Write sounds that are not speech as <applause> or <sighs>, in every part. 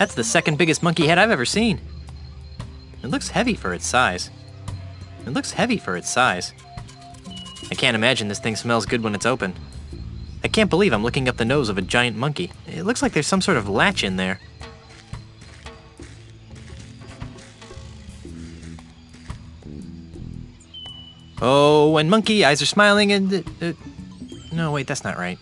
That's the second biggest monkey head I've ever seen. It looks heavy for its size. It looks heavy for its size. I can't imagine this thing smells good when it's open. I can't believe I'm looking up the nose of a giant monkey. It looks like there's some sort of latch in there. Oh, and monkey eyes are smiling and. Uh, uh, no, wait, that's not right.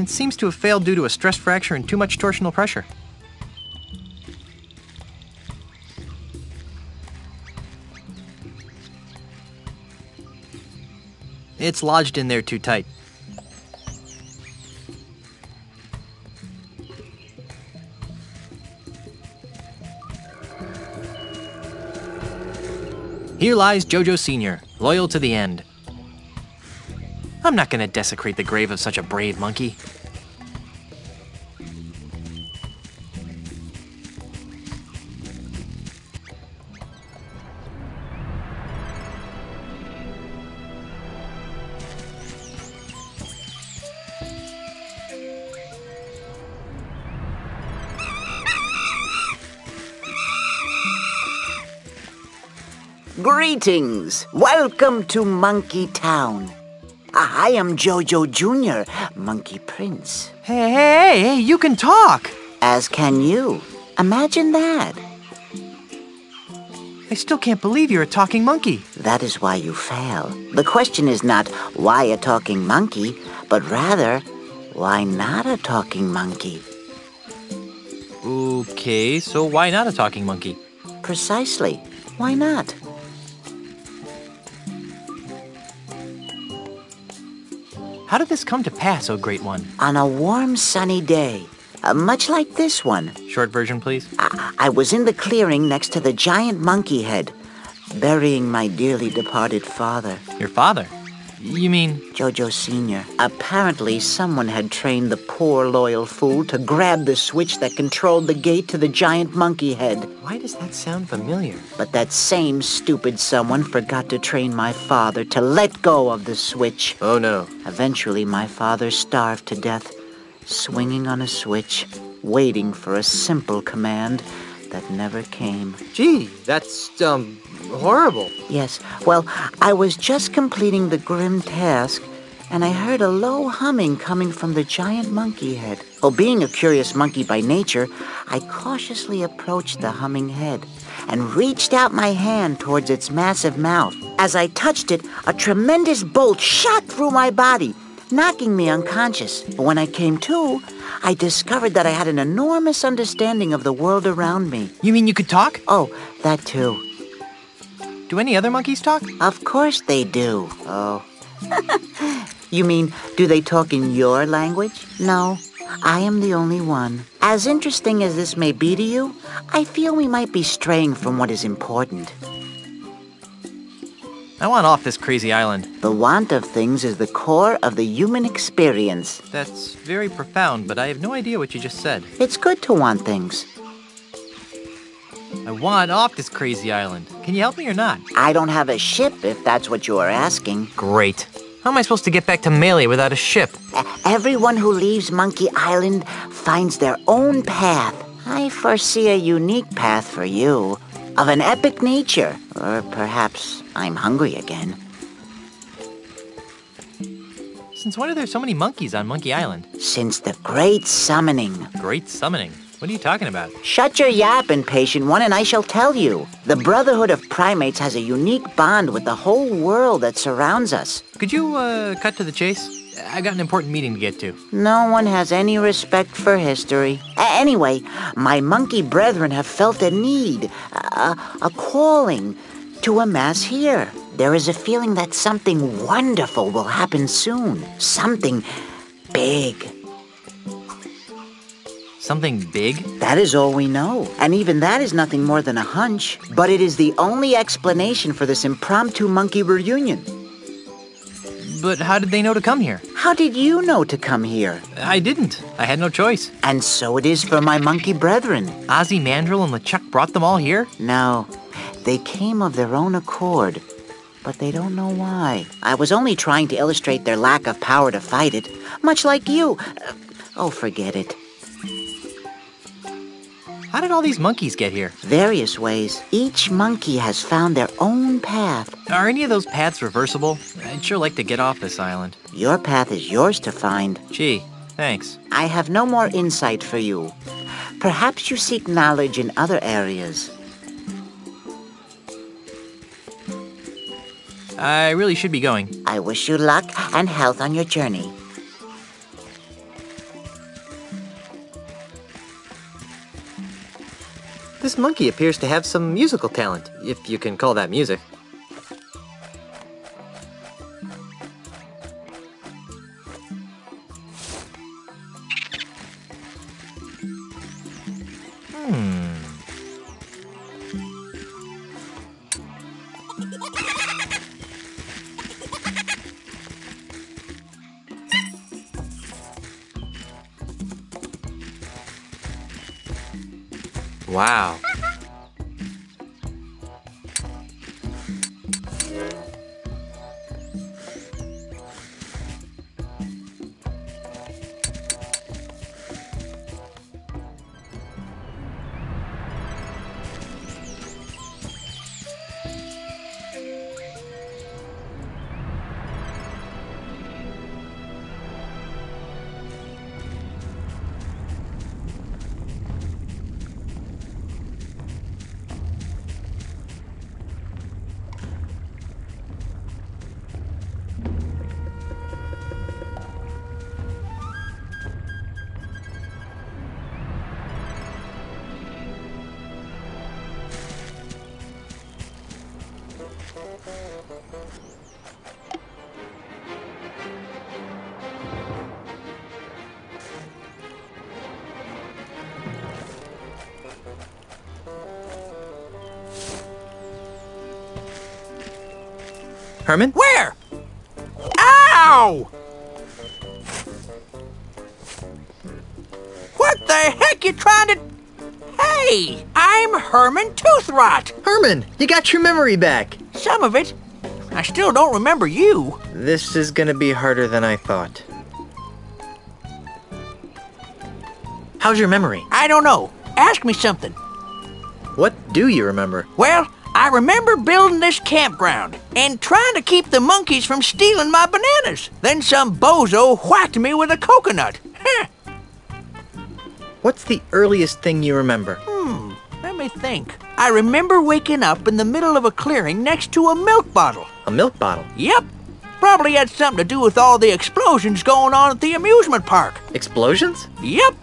It seems to have failed due to a stress fracture and too much torsional pressure. It's lodged in there too tight. Here lies Jojo Sr., loyal to the end. I'm not gonna desecrate the grave of such a brave monkey. Greetings! Welcome to Monkey Town. I am Jojo Jr., Monkey Prince. Hey, hey, hey, you can talk! As can you. Imagine that. I still can't believe you're a talking monkey. That is why you fail. The question is not why a talking monkey, but rather, why not a talking monkey? Okay, so why not a talking monkey? Precisely. Why not? How did this come to pass, O Great One? On a warm, sunny day, uh, much like this one, Short version, please. I, I was in the clearing next to the giant monkey head, burying my dearly departed father, Your father. You mean. Jojo Sr. Apparently, someone had trained the poor loyal fool to grab the switch that controlled the gate to the giant monkey head. Why does that sound familiar? But that same stupid someone forgot to train my father to let go of the switch. Oh no. Eventually, my father starved to death, swinging on a switch, waiting for a simple command that never came. Gee, that's, um, horrible. Yes, well, I was just completing the grim task, and I heard a low humming coming from the giant monkey head. Well, being a curious monkey by nature, I cautiously approached the humming head and reached out my hand towards its massive mouth. As I touched it, a tremendous bolt shot through my body, knocking me unconscious. But when I came to, I discovered that I had an enormous understanding of the world around me. You mean you could talk? Oh, that too. Do any other monkeys talk? Of course they do. Oh. <laughs> you mean, do they talk in your language? No, I am the only one. As interesting as this may be to you, I feel we might be straying from what is important. I want off this crazy island. The want of things is the core of the human experience. That's very profound, but I have no idea what you just said. It's good to want things. I want off this crazy island. Can you help me or not? I don't have a ship, if that's what you are asking. Great. How am I supposed to get back to Melee without a ship? Everyone who leaves Monkey Island finds their own path. I foresee a unique path for you, of an epic nature. Or perhaps I'm hungry again. Since when are there so many monkeys on Monkey Island? Since the great summoning. Great summoning. What are you talking about? Shut your yap, impatient one, and I shall tell you. The Brotherhood of Primates has a unique bond with the whole world that surrounds us. Could you, uh, cut to the chase? I got an important meeting to get to. No one has any respect for history. A- anyway, my monkey brethren have felt a need, a, a calling, to amass here. There is a feeling that something wonderful will happen soon. Something big. Something big? That is all we know. And even that is nothing more than a hunch. But it is the only explanation for this impromptu monkey reunion. But how did they know to come here? How did you know to come here? I didn't. I had no choice. And so it is for my monkey brethren. Ozzy Mandrill and LeChuck brought them all here? No, they came of their own accord. But they don't know why. I was only trying to illustrate their lack of power to fight it, much like you. Oh, forget it. How did all these monkeys get here? Various ways. Each monkey has found their own path. Are any of those paths reversible? I'd sure like to get off this island. Your path is yours to find. Gee, thanks. I have no more insight for you. Perhaps you seek knowledge in other areas. I really should be going. I wish you luck and health on your journey. This monkey appears to have some musical talent, if you can call that music. Herman? Where? Ow! What the heck you trying to... Hey, I'm Herman Toothrot. Herman, you got your memory back. Some of it. I still don't remember you. This is gonna be harder than I thought. How's your memory? I don't know. Ask me something. What do you remember? Well, I remember building this campground and trying to keep the monkeys from stealing my bananas. Then some bozo whacked me with a coconut. <laughs> What's the earliest thing you remember? Hmm, let me think. I remember waking up in the middle of a clearing next to a milk bottle. A milk bottle. Yep. Probably had something to do with all the explosions going on at the amusement park. Explosions? Yep.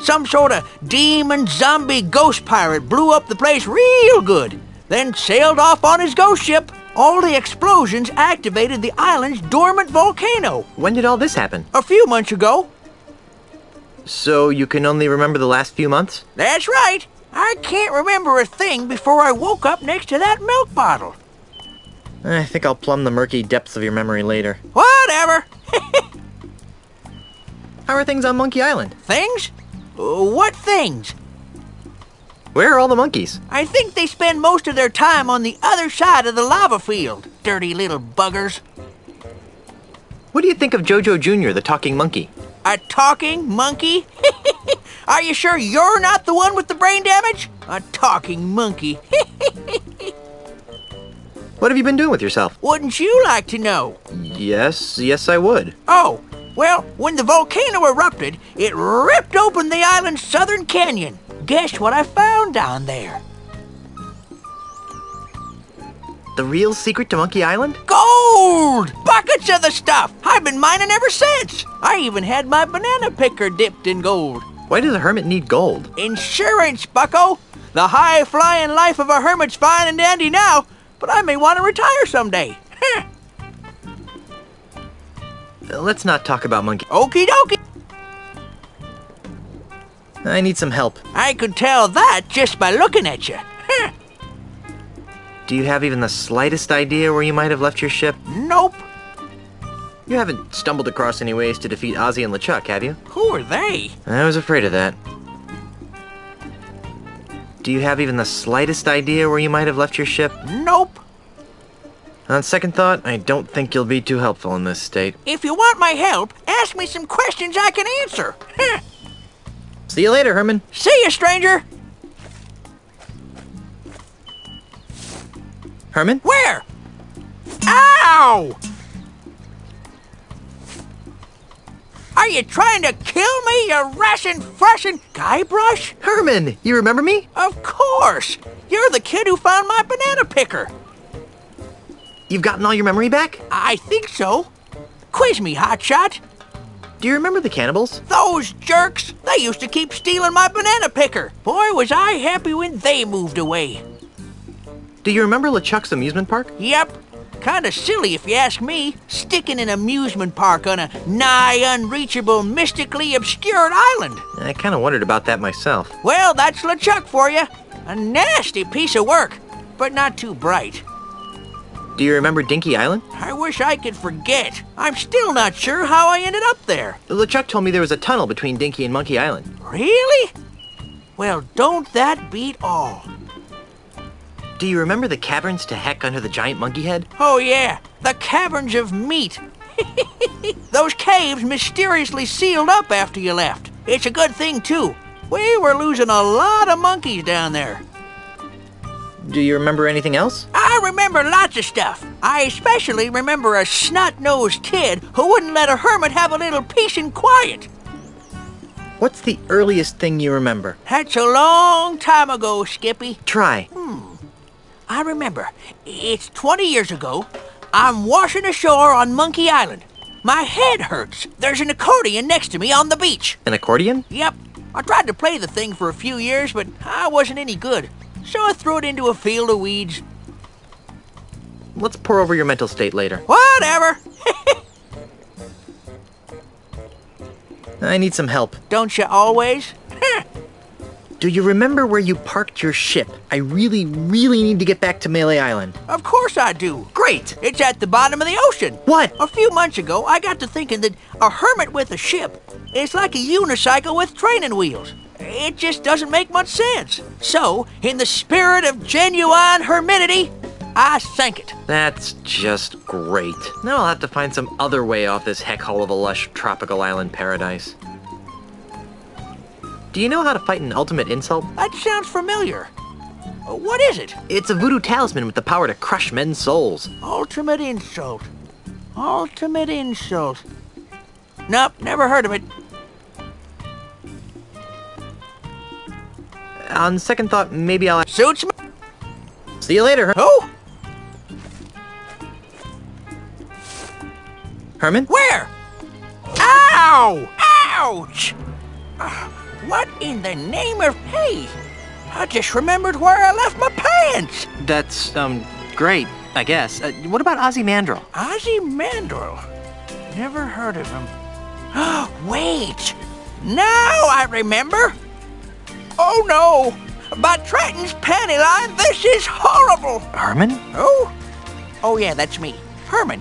Some sort of demon zombie ghost pirate blew up the place real good, then sailed off on his ghost ship. All the explosions activated the island's dormant volcano When did all this happen? a few months ago. So you can only remember the last few months? That's right. I can't remember a thing before I woke up next to that milk bottle. I think I'll plumb the murky depths of your memory later. Whatever. <laughs> How are things on Monkey Island? things? Uh, What things? Where are all the monkeys? I think they spend most of their time on the other side of the lava field. Dirty little buggers. What do you think of Jojo Jr., the talking monkey? A talking monkey? <laughs> Are you sure you're not the one with the brain damage? A talking monkey. <laughs> What have you been doing with yourself? Wouldn't you like to know? Yes, yes, I would. Oh, well, when the volcano erupted, it ripped open the island's southern canyon. Guess what I found down there? The real secret to Monkey Island? Gold! Buckets of the stuff! I've been mining ever since. I even had my banana picker dipped in gold. Why does a hermit need gold? Insurance, bucko! The high flying life of a hermit's fine and dandy now, but I may want to retire someday. <laughs> Let's not talk about monkey. Okie dokie. I need some help. I could tell that just by looking at you. Do you have even the slightest idea where you might have left your ship? Nope. You haven't stumbled across any ways to defeat Ozzy and LeChuck, have you? Who are they? I was afraid of that. Do you have even the slightest idea where you might have left your ship? Nope. On second thought, I don't think you'll be too helpful in this state. If you want my help, ask me some questions I can answer. See you later, Herman. See you, stranger! Herman? Where? Ow! Are you trying to kill me, you Russian freshen guybrush? Herman, you remember me? Of course! You're the kid who found my banana picker. You've gotten all your memory back? I think so. Quiz me, hotshot. Do you remember the cannibals? Those jerks! They used to keep stealing my banana picker. Boy, was I happy when they moved away. Do you remember LeChuck's amusement park? Yep. Kinda silly if you ask me, sticking an amusement park on a nigh unreachable, mystically obscured island. I kind of wondered about that myself. Well, that's LeChuck for you. A nasty piece of work, but not too bright. Do you remember Dinky Island? I wish I could forget. I'm still not sure how I ended up there. LeChuck told me there was a tunnel between Dinky and Monkey Island. Really? Well, don't that beat all? Do you remember the caverns to heck under the giant monkey head? Oh, yeah, the caverns of meat. <laughs> Those caves mysteriously sealed up after you left. It's a good thing, too. We were losing a lot of monkeys down there. Do you remember anything else? I remember lots of stuff. I especially remember a snot-nosed kid who wouldn't let a hermit have a little peace and quiet. What's the earliest thing you remember? That's a long time ago, Skippy. Try. Hmm. I remember. It's 20 years ago. I'm washing ashore on Monkey Island. My head hurts. There's an accordion next to me on the beach. An accordion? Yep. I tried to play the thing for a few years, but I wasn't any good. So I threw it into a field of weeds. Let's pour over your mental state later. Whatever. <laughs> I need some help. Don't you always? <laughs> Do you remember where you parked your ship? I really, really need to get back to Melee Island. of course I do. Great! It's at the bottom of the ocean. What? A few months ago, I got to thinking that a hermit with a ship is like a unicycle with training wheels. It just doesn't make much sense. So, in the spirit of genuine hermitity, I sank it. That's just great. Now I'll have to find some other way off this heck hole of a lush tropical island paradise. Do you know how to fight an ultimate insult? That sounds familiar. What is it? It's a voodoo talisman with the power to crush men's souls. Ultimate insult. Ultimate insult. Nope, never heard of it. On second thought, maybe I'll me. see you later, Her- Who? Herman. Where? Ow! Ouch! Ah, What in the name of hey? I just remembered where I left my pants. That's um great, I guess. Uh, what about Ozzy Mandrill? Ozzy Mandrill. Never heard of him. <gasps> Wait! Now I remember! Oh no! By Triton's panty line, this is horrible! Herman? Oh? Oh yeah, that's me. Herman.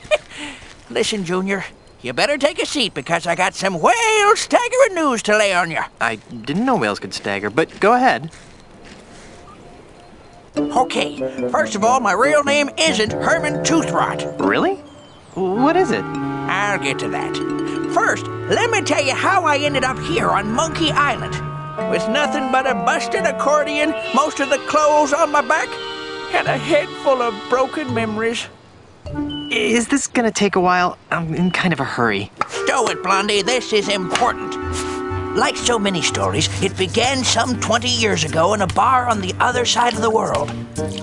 <laughs> Listen, Junior, you better take a seat because I got some whale staggering news to lay on you. I didn't know whales could stagger, but go ahead. Okay, first of all, my real name isn't Herman Toothrot. Really? What is it? I'll get to that. First, let me tell you how I ended up here on Monkey Island. With nothing but a busted accordion, most of the clothes on my back, and a head full of broken memories. Is this gonna take a while? I'm in kind of a hurry. Stow it, Blondie, this is important. Like so many stories, it began some 20 years ago in a bar on the other side of the world.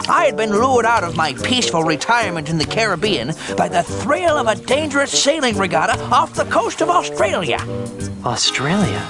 I had been lured out of my peaceful retirement in the Caribbean by the thrill of a dangerous sailing regatta off the coast of Australia. Australia?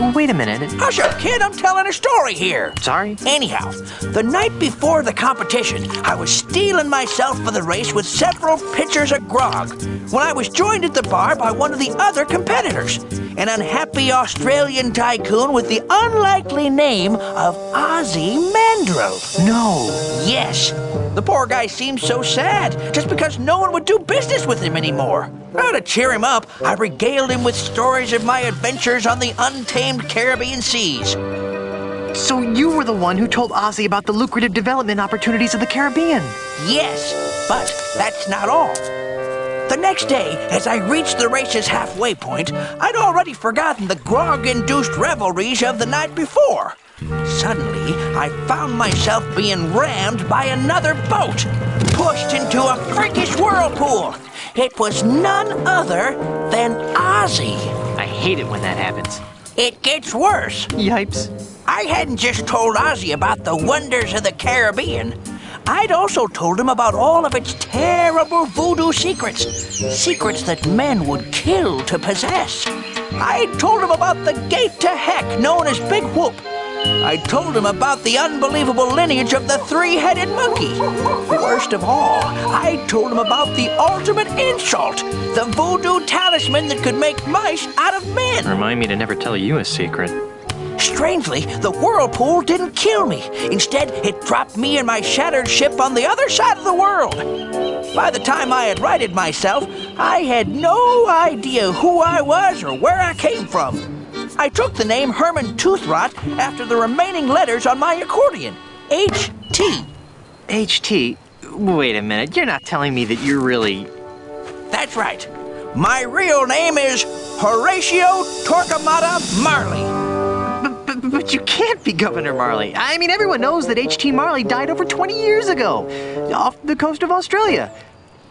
Wait a minute. Hush up, kid, I'm telling a story here. Sorry? Anyhow, the night before the competition, I was steeling myself for the race with several pitchers of grog when I was joined at the bar by one of the other competitors, an unhappy Australian tycoon with the unlikely name of Ozzy Mandrill. No. Yes, the poor guy seemed so sad just because no one would do business with him anymore. Now, to cheer him up, I regaled him with stories of my adventures on the untamed Caribbean seas. So you were the one who told Ozzy about the lucrative development opportunities of the Caribbean. Yes, but that's not all. The next day, as I reached the race's halfway point, I'd already forgotten the grog induced revelries of the night before. Suddenly, Suddenly, I found myself being rammed by another boat, pushed into a freakish whirlpool. It was none other than Ozzy. I hate it when that happens. It gets worse. Yipes. I hadn't just told Ozzy about the wonders of the Caribbean. I'd also told him about all of its terrible voodoo secrets. Secrets that men would kill to possess. I'd told him about the gate to heck known as Big Whoop. I told him about the unbelievable lineage of the three-headed monkey. Worst of all, I told him about the ultimate insult, the voodoo talisman that could make mice out of men. Remind me to never tell you a secret. Strangely, the whirlpool didn't kill me. Instead, it dropped me and my shattered ship on the other side of the world. By the time I had righted myself, I had no idea who I was or where I came from. I took the name Herman Toothrot after the remaining letters on my accordion H.T. HT. Wait a minute. You're not telling me that you're really. That's right. My real name is Horatio Torquemada Marley. But, you can't be Governor Marley. I mean, everyone knows that H.T. Marley died over 20 years ago off the coast of Australia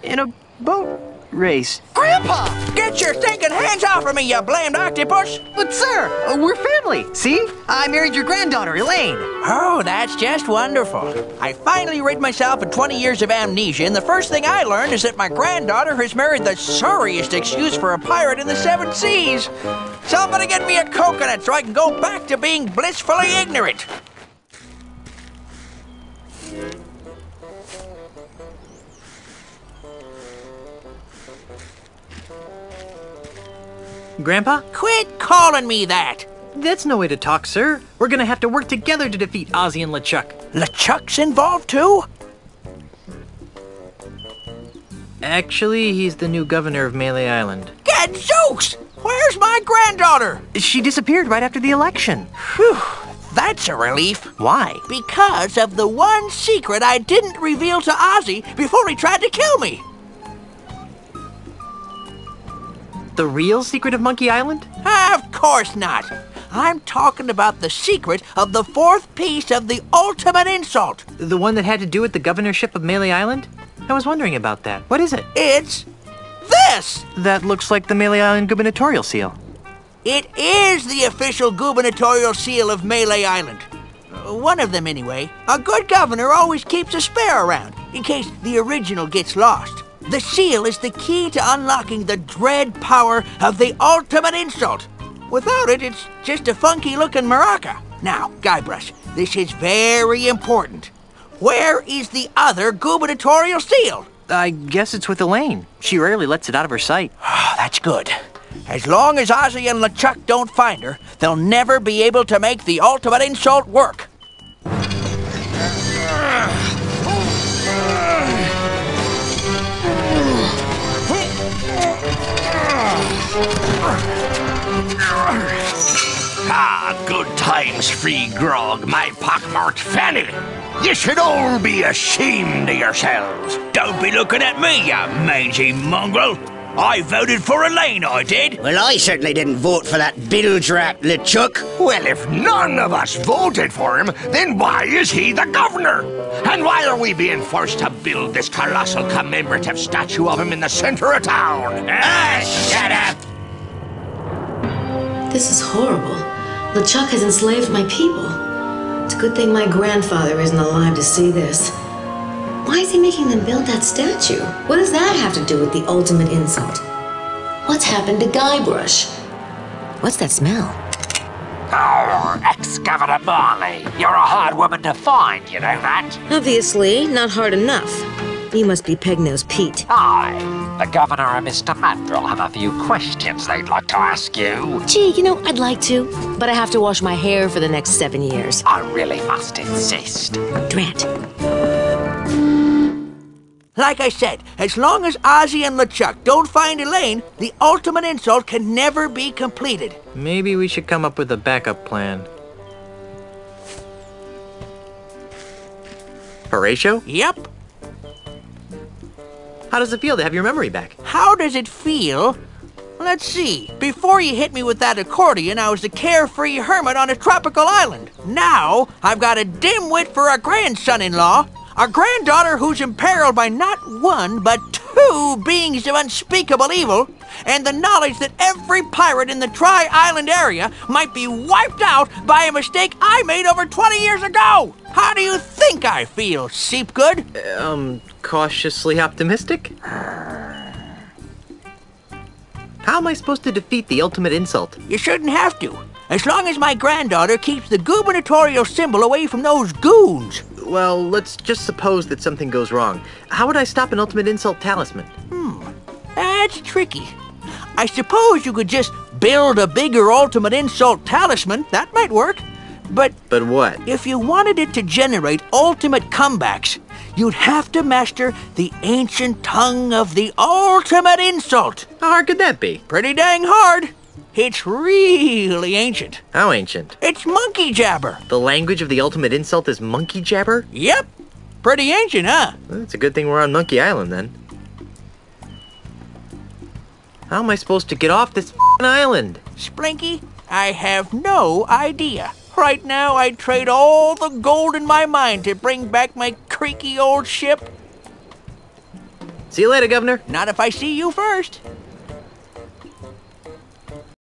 in a boat race. Grandpa! Get your stinking hands off of me, you blamed octopus! But, sir, uh, we're family. See? I married your granddaughter, Elaine. Oh, that's just wonderful. I finally rid myself of 20 years of amnesia, and the first thing I learned is that my granddaughter has married the sorriest excuse for a pirate in the seven seas. Somebody get me a coconut so I can go back to being blissfully ignorant. Grandpa? Quit calling me that! That's no way to talk, sir. We're gonna have to work together to defeat Ozzy and LeChuck. LeChuck's involved too? Actually, he's the new governor of Melee Island. Gadzooks! Where's my granddaughter? She disappeared right after the election. Whew, that's a relief. Why? Because of the one secret I didn't reveal to Ozzy before he tried to kill me. The real secret of Monkey Island? Of course not. I'm talking about the secret of the fourth piece of the ultimate insult. The one that had to do with the governorship of Melee Island? I was wondering about that. What is it? It's this. That looks like the Melee Island gubernatorial seal. It is the official gubernatorial seal of Melee Island. One of them, anyway. A good governor always keeps a spare around in case the original gets lost. The seal is the key to unlocking the dread power of the ultimate insult. Without it, it's just a funky looking maraca. Now, Guybrush, this is very important. Where is the other gubernatorial seal? I guess it's with Elaine. She rarely lets it out of her sight. <sighs> Ah, that's good. As long as Ozzy and LeChuck don't find her, they'll never be able to make the ultimate insult work. Ah, good times, free grog, my pockmarked fanny. You should all be ashamed of yourselves. Don't be looking at me, you mangy mongrel. I voted for Elaine, I did. Well, I certainly didn't vote for that bilge-rat LeChuck. Well, if none of us voted for him, then why is he the governor? And why are we being forced to build this colossal commemorative statue of him in the center of town? Ah, shut up! This is horrible. LeChuck has enslaved my people. It's a good thing my grandfather isn't alive to see this. Why is he making them build that statue? What does that have to do with the ultimate insult? What's happened to Guybrush? What's that smell? Oh, ex-Governor Marley. You're a hard woman to find, you know that? Obviously, not hard enough. You must be Pegnose Pete. I, the Governor and Mr. Mandrill, have a few questions they'd like to ask you. Gee, you know, I'd like to, but I have to wash my hair for the next seven years. I really must insist. Drat. Like I said, as long as Ozzy and LeChuck don't find Elaine, the ultimate insult can never be completed. Maybe we should come up with a backup plan. Horatio? Yep. How does it feel to have your memory back? How does it feel Let's see. Before you hit me with that accordion, I was a carefree hermit on a tropical island. Now, I've got a dimwit for a grandson in law, a granddaughter who's imperiled by not one, but two beings of unspeakable evil, and the knowledge that every pirate in the Tri Island area might be wiped out by a mistake I made over 20 years ago. How do you think I feel, Seepgood? Um, cautiously optimistic? How am I supposed to defeat the ultimate insult? You shouldn't have to. As long as my granddaughter keeps the gubernatorial symbol away from those goons. Well, let's just suppose that something goes wrong. How would I stop an ultimate insult talisman? Hmm, that's tricky. I suppose you could just build a bigger ultimate insult talisman. That might work. But But what? if you wanted it to generate ultimate comebacks, you'd have to master the ancient tongue of the ultimate insult. How hard could that be? Pretty dang hard. It's really ancient. How ancient? It's monkey jabber. The language of the ultimate insult is monkey jabber? Yep. Pretty ancient, huh? Well, it's a good thing we're on Monkey Island then. How am I supposed to get off this f***ing island? Splinky, I have no idea. Right now, I'd trade all the gold in my mine to bring back my creaky old ship. See you later, Governor. Not if I see you first.